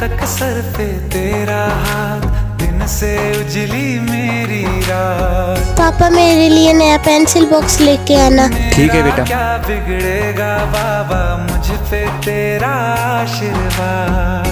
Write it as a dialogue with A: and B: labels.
A: तक सर पे तेरा हाथ दिन से उजली मेरी रात।
B: पापा मेरे लिए नया पेंसिल बॉक्स लेके आना।
C: ठीक है बेटा।
A: क्या बिगड़ेगा बाबा मुझ पे तेरा आशीर्वाद।